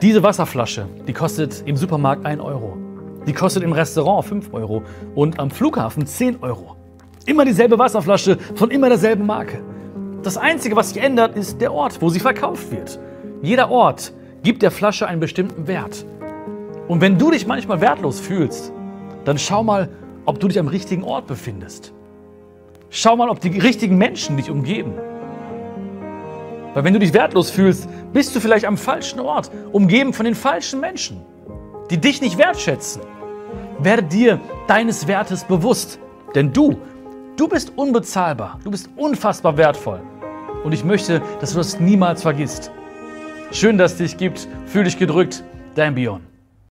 Diese Wasserflasche, die kostet im Supermarkt 1 Euro. Die kostet im Restaurant 5 Euro und am Flughafen 10 Euro. Immer dieselbe Wasserflasche von immer derselben Marke. Das Einzige, was sich ändert, ist der Ort, wo sie verkauft wird. Jeder Ort gibt der Flasche einen bestimmten Wert. Und wenn du dich manchmal wertlos fühlst, dann schau mal, ob du dich am richtigen Ort befindest. Schau mal, ob die richtigen Menschen dich umgeben. Weil wenn du dich wertlos fühlst, bist du vielleicht am falschen Ort, umgeben von den falschen Menschen, die dich nicht wertschätzen. Werde dir deines Wertes bewusst, denn du, du bist unbezahlbar, du bist unfassbar wertvoll. Und ich möchte, dass du das niemals vergisst. Schön, dass es dich gibt. Fühl dich gedrückt. Dein Bion.